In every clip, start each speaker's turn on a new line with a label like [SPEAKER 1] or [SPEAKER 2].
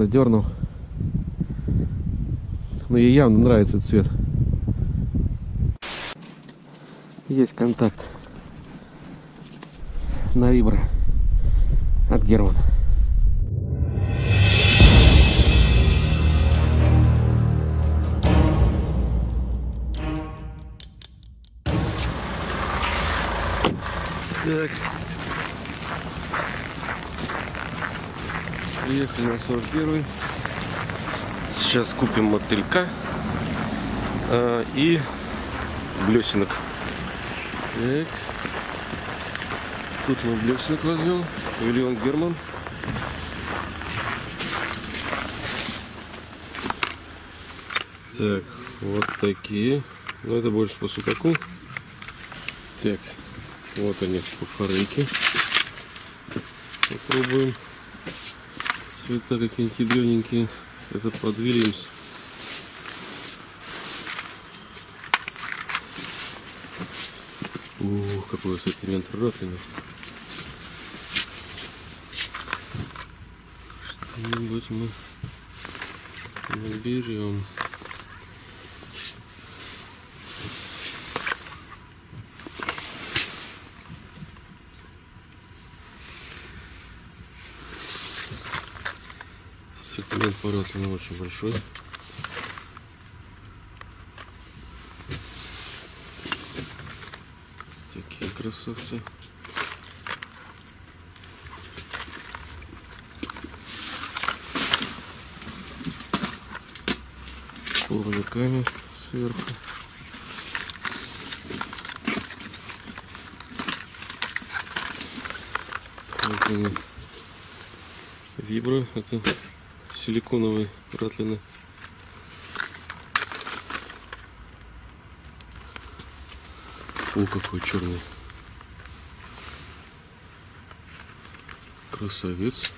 [SPEAKER 1] Рано дернул. Но ей явно нравится цвет. Есть контакт. На вибро. От Германа. Так. Приехали на 41 Сейчас купим мотылька а, и блесенок. Так. Тут мы блесенок возьмем. Павильон Герман. Так, вот такие. Ну, это больше по судаку. Так, вот они, кухарыки. Попробуем. Цвета какие-нибудь ядрененькие. Это под Вильямс. Ух, какой ассортимент ратлина. Что-нибудь мы наберем. Ассортимент по ратлину очень большой. Такие красавцы. Плавниками сверху. Вот они. Вибро. Это силиконовые ратлины. О, какой черный. Красавец.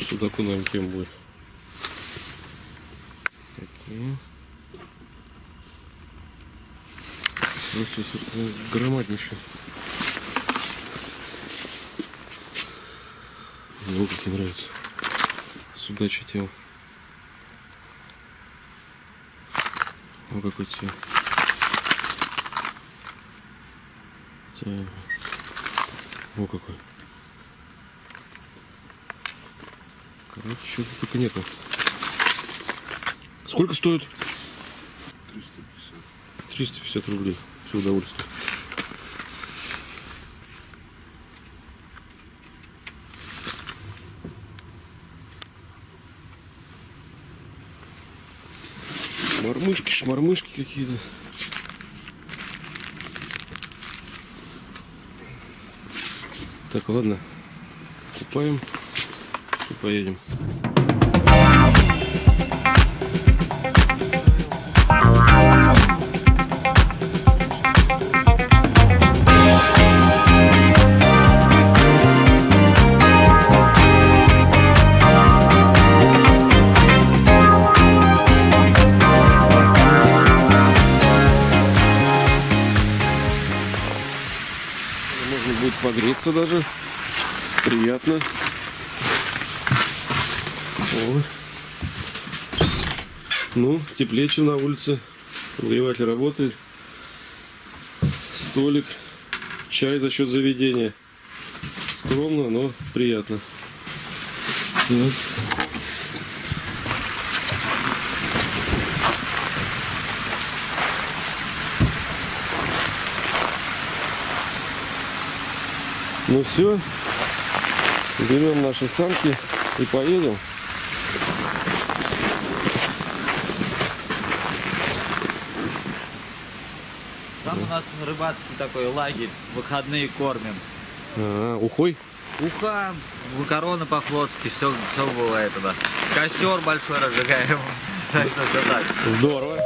[SPEAKER 1] Судаку нам кем будет? Такие. Просто ассортимент громаднейший. Мне какие нравятся. Судачий тел. О, какой цвет. О, какой. Короче, чего только нету. Сколько стоит?
[SPEAKER 2] 350.
[SPEAKER 1] 350 рублей. Все удовольствие. Мормышки, шмормышки какие-то. Так, ладно. Купаем и поедем. Погреться даже. Приятно. О. Ну, теплее, чем на улице. Нагреватель работает. Столик. Чай за счет заведения. Скромно, но приятно. Так. Ну все, берем наши санки и поедем.
[SPEAKER 3] Там у нас рыбацкий такой лагерь, выходные кормим.
[SPEAKER 1] А, ухой?
[SPEAKER 3] Уха, макароны по-флотски, все, все бывает туда. Костер большой разжигаем. Так что все так.
[SPEAKER 1] Здорово.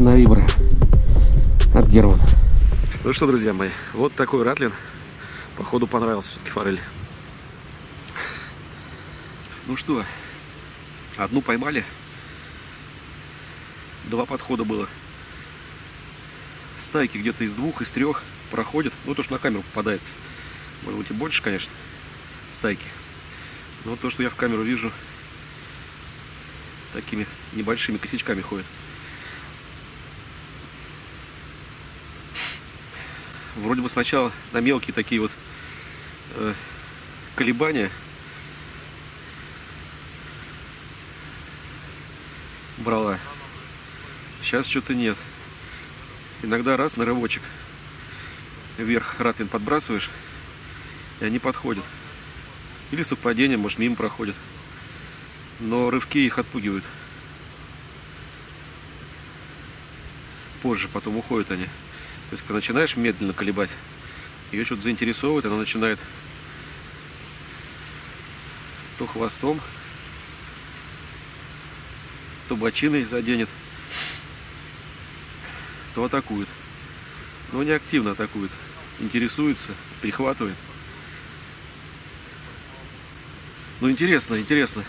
[SPEAKER 1] На Ибры от Герман. Ну что, друзья мои, вот такой ратлин. Походу понравился все-таки форель. Ну что, одну поймали. Два подхода было. Стайки где-то из двух, из трех проходят. Ну, то, что на камеру попадается. Может быть и больше, конечно, стайки. Но то, что я в камеру вижу, такими небольшими косячками ходит. Вроде бы сначала на мелкие такие вот э, колебания брала. Сейчас что-то нет. Иногда раз на рывочек вверх ратлин подбрасываешь, и они подходят. Или совпадение, может, мимо проходят. Но рывки их отпугивают. Позже потом уходят они. То есть, когда начинаешь медленно колебать, ее что-то заинтересовывает, она начинает то хвостом, то бочиной заденет, то атакует. Но не активно атакует. Интересуется, прихватывает. Ну, интересно, интересно.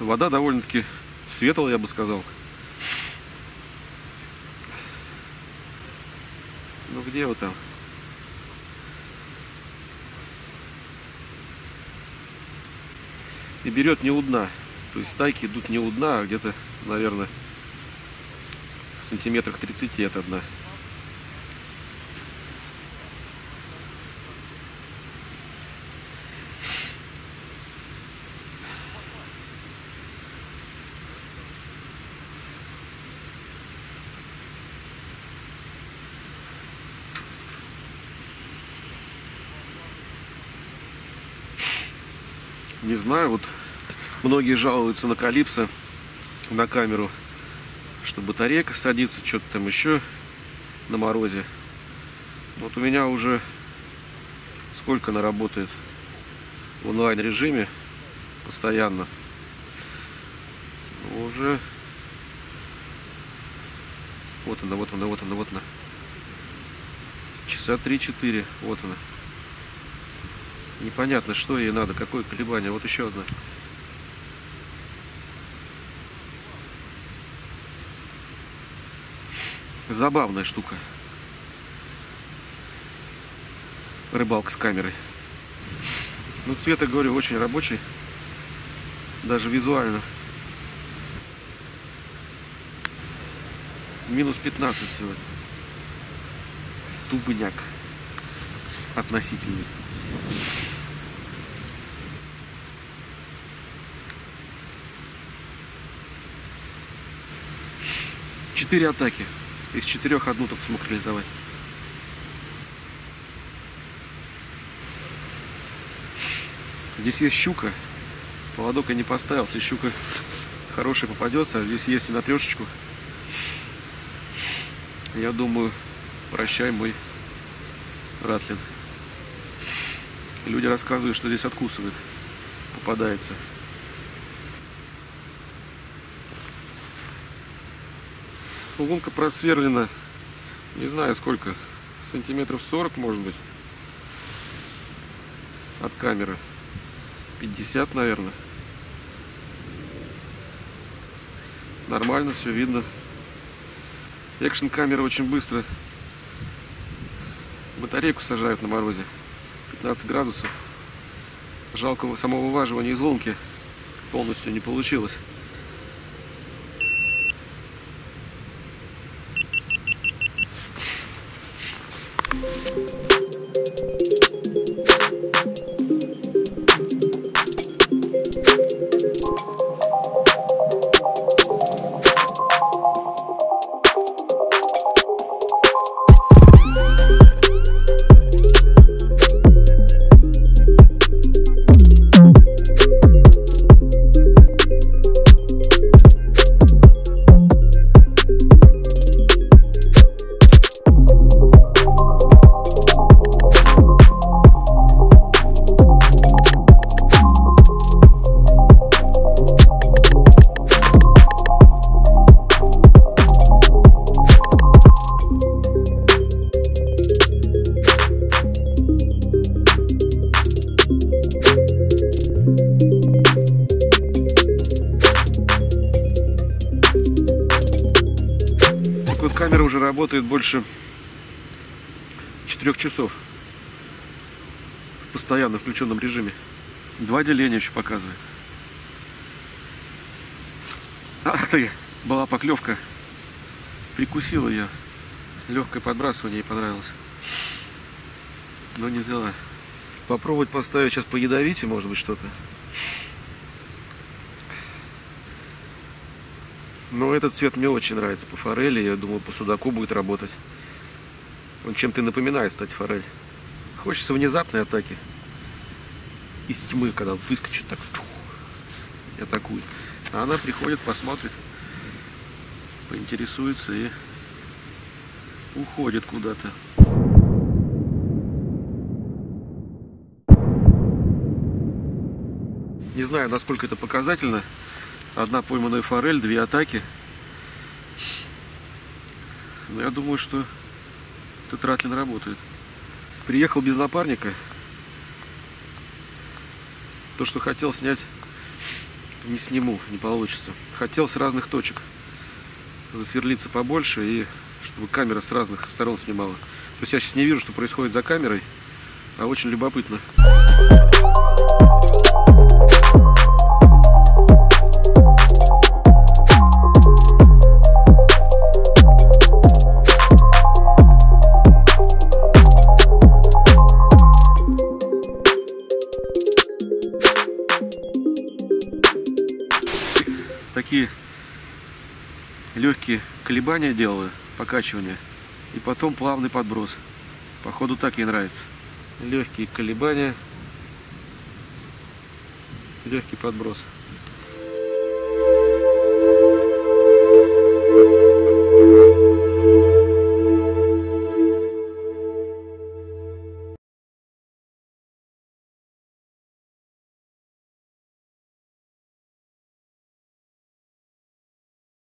[SPEAKER 1] Вода довольно-таки светлая, я бы сказал. Ну где вы там? И берет не у дна. То есть стайки идут не у дна, а где-то, наверное, сантиметрах 30 от дна. Не знаю, вот многие жалуются на Калипсо, на камеру, что батарейка садится, что-то там еще на морозе. Вот у меня уже сколько она работает в онлайн режиме постоянно. Уже вот она, вот она, вот она, вот она. Часа 3-4. Вот она. Непонятно, что ей надо, какое колебание. Вот еще одна. Забавная штука. Рыбалка с камерой. Ну, цвет, я говорю, очень рабочий. Даже визуально. Минус 15 сегодня. Тубняк. Относительный. Четыре атаки. Из четырех одну только смог реализовать. Здесь есть щука. Поводок я не поставил. Если щука хорошая попадется, а здесь есть и на трешечку. Я думаю, прощай мой ратлин. Люди рассказывают, что здесь откусывает. Попадается. Лунка просверлена, не знаю сколько, сантиметров 40 может быть от камеры. 50, наверное. Нормально все видно. Экшн камера очень быстро батарейку сажают на морозе. 15 градусов. Жалко самого вываживания из лунки полностью не получилось. Вот камера уже работает больше четырех часов. В постоянно включенном режиме. Два деления еще показывает. Ах ты, была поклевка. Прикусила ее. Легкое подбрасывание ей понравилось. Но не взяла. Попробовать поставить сейчас по ядовите, может быть, что-то. Но этот цвет мне очень нравится по форели. Я думаю, по судаку будет работать. Он чем-то напоминает, кстати, форель. Хочется внезапной атаки. Из тьмы, когда выскочит так и атакует. А она приходит, посмотрит, поинтересуется и уходит куда-то. Не знаю, насколько это показательно. Одна пойманная форель, две атаки. Но я думаю, что этот Ратлин работает. Приехал без напарника. То, что хотел снять, не сниму, не получится. Хотел с разных точек засверлиться побольше и чтобы камера с разных сторон снимала. То есть я сейчас не вижу, что происходит за камерой, а очень любопытно. Такие легкие колебания делаю, покачивания, и потом плавный подброс. Походу так ей нравится. Легкие колебания, легкий подброс.